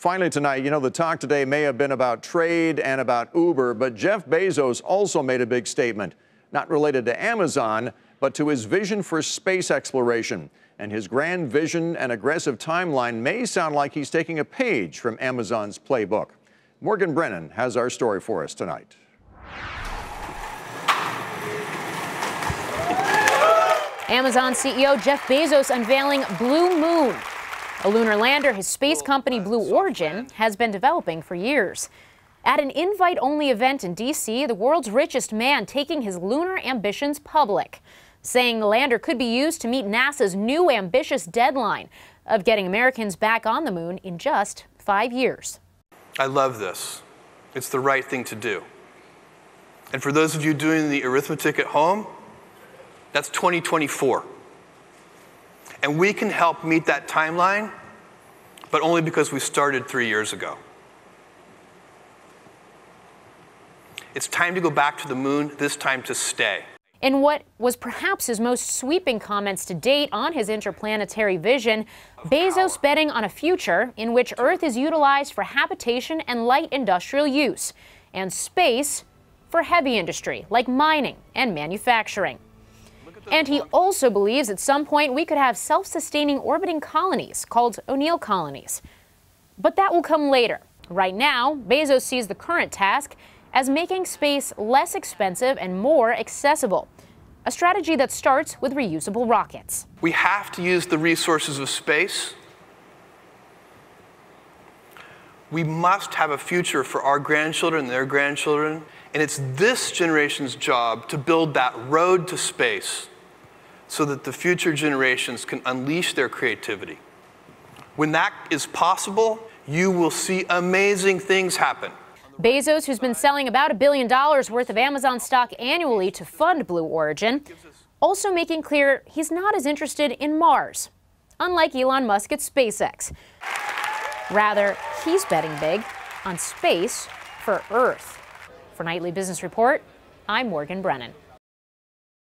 Finally, tonight, you know, the talk today may have been about trade and about Uber, but Jeff Bezos also made a big statement, not related to Amazon, but to his vision for space exploration. And his grand vision and aggressive timeline may sound like he's taking a page from Amazon's playbook. Morgan Brennan has our story for us tonight. Amazon CEO Jeff Bezos unveiling Blue Moon, a lunar lander his space oh, company Blue Origin has been developing for years. At an invite only event in D.C., the world's richest man taking his lunar ambitions public, saying the lander could be used to meet NASA's new ambitious deadline of getting Americans back on the moon in just five years. I love this. It's the right thing to do. And for those of you doing the arithmetic at home, that's 2024. And we can help meet that timeline, but only because we started three years ago. It's time to go back to the moon, this time to stay. In what was perhaps his most sweeping comments to date on his interplanetary vision, Bezos betting on a future in which Earth is utilized for habitation and light industrial use, and space for heavy industry like mining and manufacturing. And he also believes at some point we could have self sustaining orbiting colonies called O'Neill colonies. But that will come later. Right now, Bezos sees the current task as making space less expensive and more accessible. A strategy that starts with reusable rockets. We have to use the resources of space. We must have a future for our grandchildren and their grandchildren. And it's this generation's job to build that road to space so that the future generations can unleash their creativity. When that is possible, you will see amazing things happen. Bezos, who's been selling about a billion dollars worth of Amazon stock annually to fund Blue Origin, also making clear he's not as interested in Mars, unlike Elon Musk at SpaceX. Rather, he's betting big on space for Earth. For Nightly Business Report, I'm Morgan Brennan.